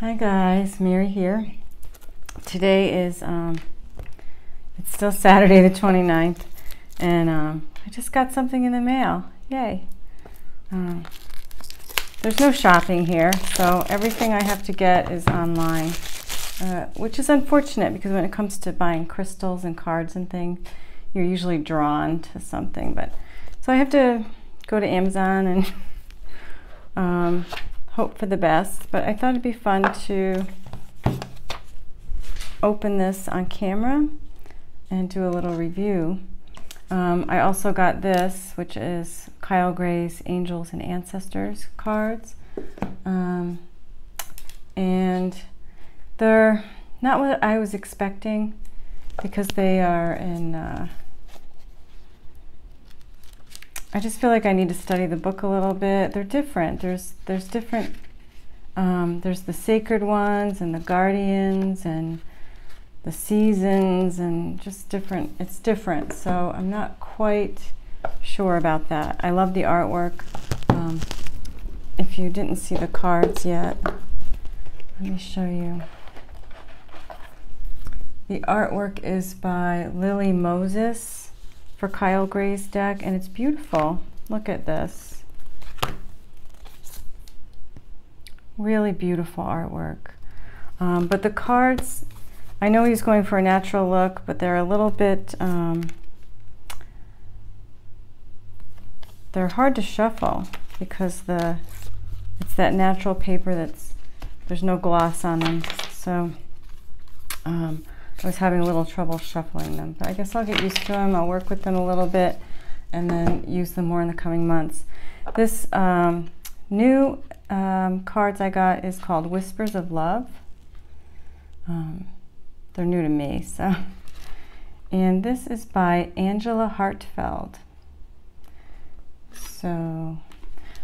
Hi guys, Mary here. Today is, um, it's still Saturday the 29th, and um, I just got something in the mail. Yay. Um, there's no shopping here, so everything I have to get is online, uh, which is unfortunate because when it comes to buying crystals and cards and things, you're usually drawn to something. But so I have to go to Amazon and um, hope for the best. But I thought it'd be fun to open this on camera and do a little review. Um, I also got this, which is Kyle Gray's Angels and Ancestors cards. Um, and they're not what I was expecting because they are in. Uh, I just feel like I need to study the book a little bit. They're different. There's there's different. Um, there's the sacred ones and the guardians and the seasons and just different. It's different. So I'm not quite sure about that. I love the artwork. Um, if you didn't see the cards yet, let me show you. The artwork is by Lily Moses for Kyle Gray's deck, and it's beautiful. Look at this. Really beautiful artwork. Um, but the cards, I know he's going for a natural look, but they're a little bit, um, they're hard to shuffle because the it's that natural paper that's there's no gloss on them. So um, I was having a little trouble shuffling them, but I guess I'll get used to them. I'll work with them a little bit and then use them more in the coming months. This um, new um, cards I got is called Whispers of Love. Um, they're new to me, so. And this is by Angela Hartfield. So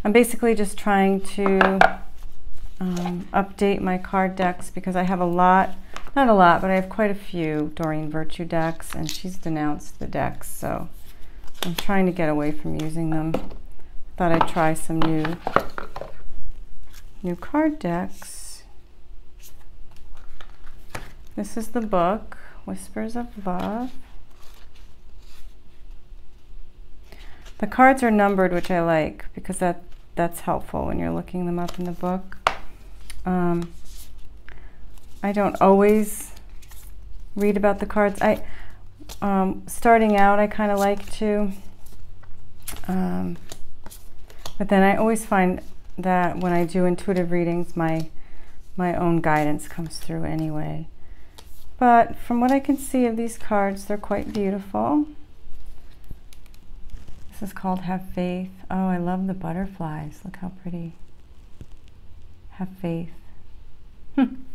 I'm basically just trying to um, update my card decks because I have a lot, not a lot, but I have quite a few Doreen Virtue decks and she's denounced the decks. So I'm trying to get away from using them. Thought I'd try some new, new card decks. This is the book, Whispers of Love. The cards are numbered, which I like because that that's helpful when you're looking them up in the book. Um, I don't always read about the cards. I um, starting out, I kind of like to, um, but then I always find that when I do intuitive readings, my my own guidance comes through anyway. But from what I can see of these cards, they're quite beautiful. This is called Have Faith. Oh, I love the butterflies. Look how pretty. Have faith.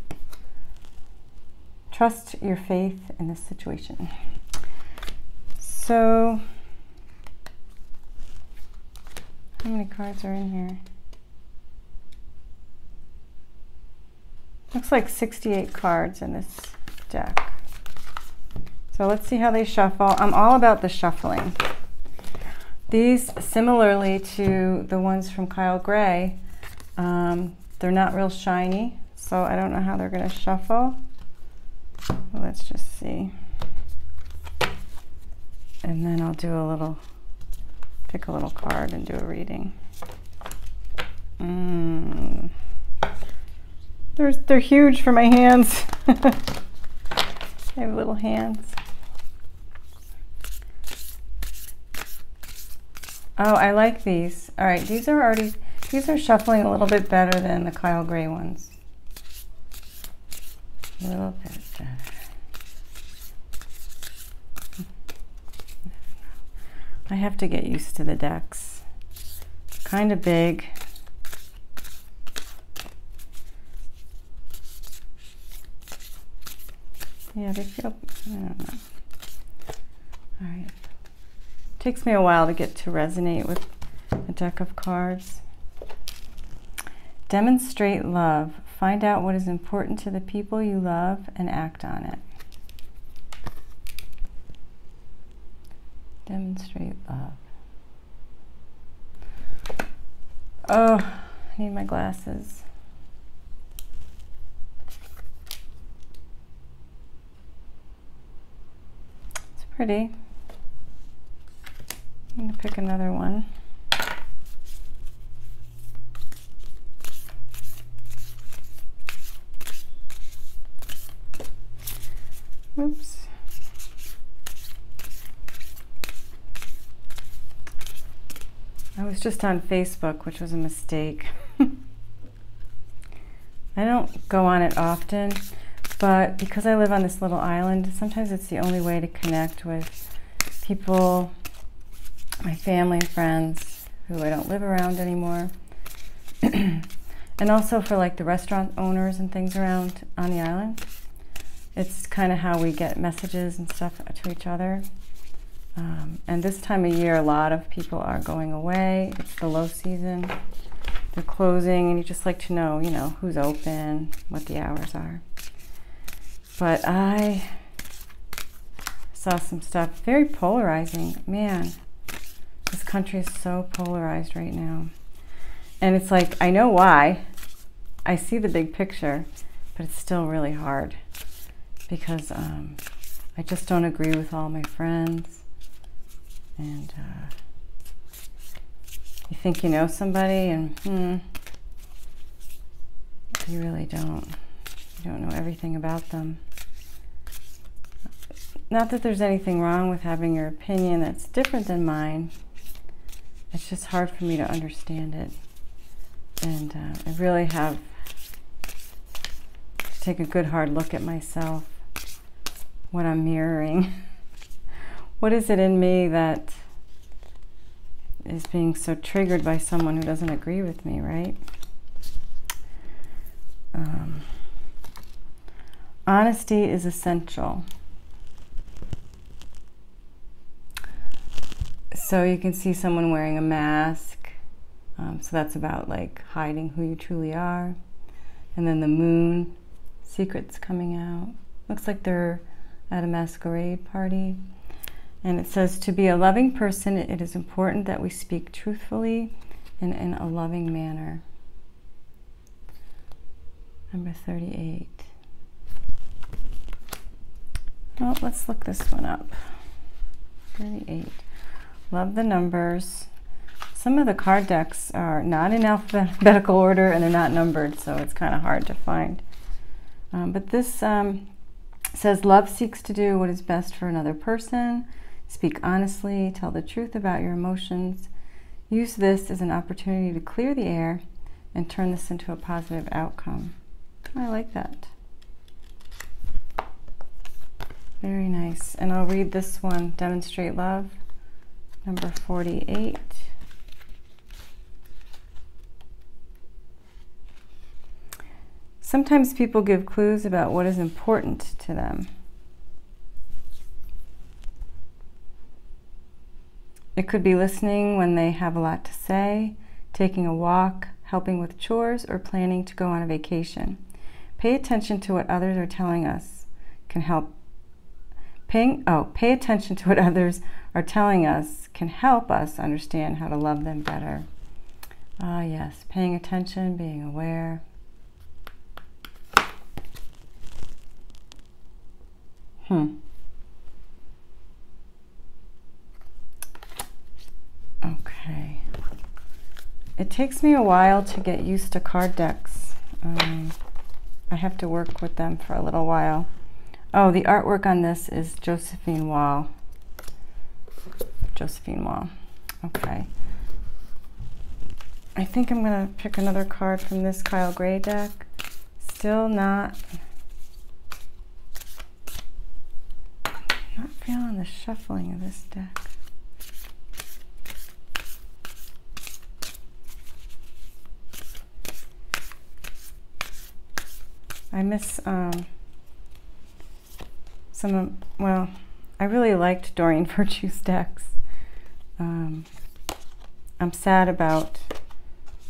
Trust your faith in this situation. So, how many cards are in here? Looks like 68 cards in this deck. So let's see how they shuffle. I'm all about the shuffling. These, similarly to the ones from Kyle Gray, um, they're not real shiny, so I don't know how they're going to shuffle. Let's just see. And then I'll do a little, pick a little card and do a reading. Mm. They're, they're huge for my hands. I have little hands. Oh, I like these. All right, these are already, these are shuffling a little bit better than the Kyle Gray ones. A little bit better. I have to get used to the decks. Kind of big. Yeah, they feel, I don't know. All right. Takes me a while to get to resonate with a deck of cards. Demonstrate love. Find out what is important to the people you love and act on it. Demonstrate love. Oh, I need my glasses. It's pretty. I'm going to pick another one. Was just on Facebook, which was a mistake. I don't go on it often, but because I live on this little island, sometimes it's the only way to connect with people, my family friends who I don't live around anymore. and also for like the restaurant owners and things around on the island. It's kind of how we get messages and stuff to each other. Um, and this time of year, a lot of people are going away. It's the low season. They're closing, and you just like to know, you know, who's open, what the hours are. But I saw some stuff very polarizing. Man, this country is so polarized right now. And it's like, I know why. I see the big picture, but it's still really hard because um, I just don't agree with all my friends and uh, you think you know somebody and hmm, you really don't. You don't know everything about them. Not that there's anything wrong with having your opinion that's different than mine. It's just hard for me to understand it. And uh, I really have to take a good hard look at myself, what I'm mirroring. What is it in me that is being so triggered by someone who doesn't agree with me, right? Um, honesty is essential. So you can see someone wearing a mask. Um, so that's about like hiding who you truly are. And then the moon, secrets coming out. Looks like they're at a masquerade party. And it says, to be a loving person, it is important that we speak truthfully and in a loving manner. Number 38. Well, let's look this one up. 38. Love the numbers. Some of the card decks are not in alphabetical order and they're not numbered, so it's kind of hard to find. Um, but this um, says, Love seeks to do what is best for another person Speak honestly, tell the truth about your emotions. Use this as an opportunity to clear the air and turn this into a positive outcome. I like that. Very nice. And I'll read this one, Demonstrate Love, number 48. Sometimes people give clues about what is important to them. It could be listening when they have a lot to say, taking a walk, helping with chores, or planning to go on a vacation. Pay attention to what others are telling us can help. Paying, oh, pay attention to what others are telling us can help us understand how to love them better. Ah, yes, paying attention, being aware. Hmm. Okay. It takes me a while to get used to card decks. Um, I have to work with them for a little while. Oh, the artwork on this is Josephine Wall. Josephine Wall. Okay. I think I'm going to pick another card from this Kyle Gray deck. Still not, not feeling the shuffling of this deck. I miss um, some of, well, I really liked Doreen Virtue's decks. Um, I'm sad about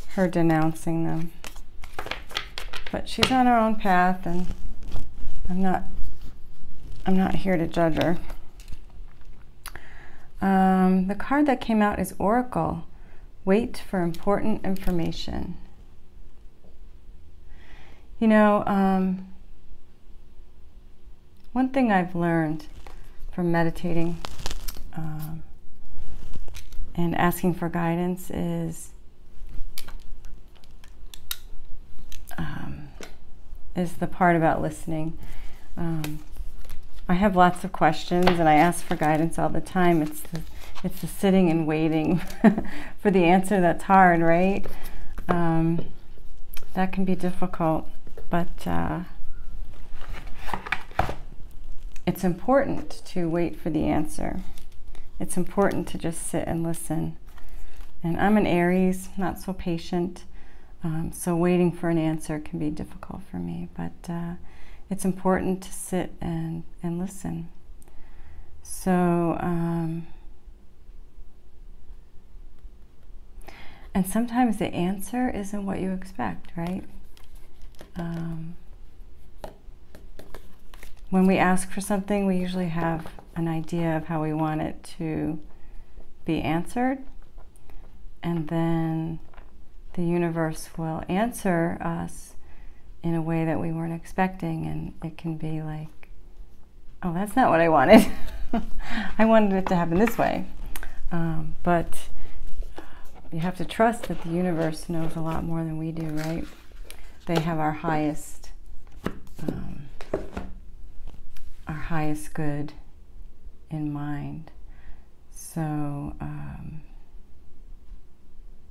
her denouncing them. But she's on her own path and I'm not I'm not here to judge her. Um, the card that came out is Oracle. Wait for important information. You know, um, one thing I've learned from meditating um, and asking for guidance is um, is the part about listening. Um, I have lots of questions and I ask for guidance all the time. It's the, it's the sitting and waiting for the answer that's hard, right? Um, that can be difficult, but uh, it's important to wait for the answer. It's important to just sit and listen. And I'm an Aries, not so patient, um, so waiting for an answer can be difficult for me, but uh, it's important to sit and, and listen. So, um, and sometimes the answer isn't what you expect, right? Um, when we ask for something, we usually have an idea of how we want it to be answered, and then the universe will answer us in a way that we weren't expecting, and it can be like, oh, that's not what I wanted. I wanted it to happen this way. Um, but you have to trust that the universe knows a lot more than we do, right? They have our highest, um, our highest good in mind. So um,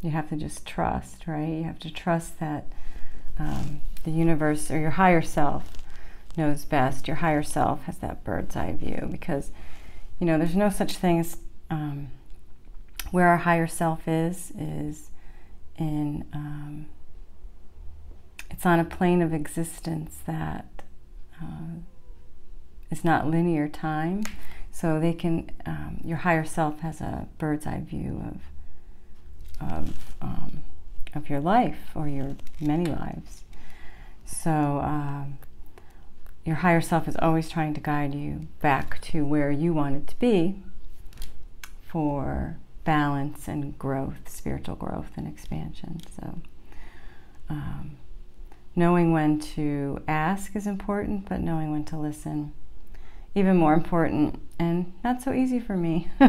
you have to just trust, right? You have to trust that um, the universe or your higher self knows best. Your higher self has that bird's eye view because, you know, there's no such thing as um, where our higher self is, is in, um, it's on a plane of existence that uh, is not linear time. So they can, um, your higher self has a bird's eye view of, of, um, of your life or your many lives. So um, your higher self is always trying to guide you back to where you want it to be for balance and growth, spiritual growth and expansion. So um, knowing when to ask is important, but knowing when to listen even more important and not so easy for me.